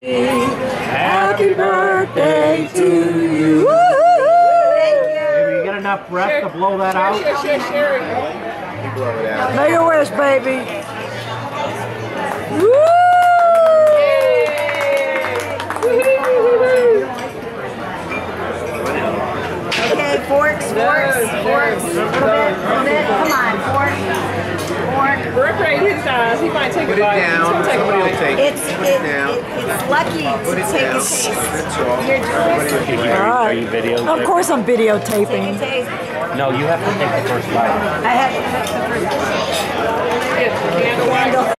Happy birthday to you. Maybe you get enough breath to blow that out. Share, share, Make a wish, baby. Okay, forks, forks, forks. Fork. His eyes. He might take Put a it bite. down. He's gonna take a Somebody will bite. take it. It's Put it, it down. it's lucky Put to it take down. a taste. That's all. You're Everybody delicious. will All Are you videotaping? Of course I'm Take a videotaping. taste. No, you have to take the first bite. I had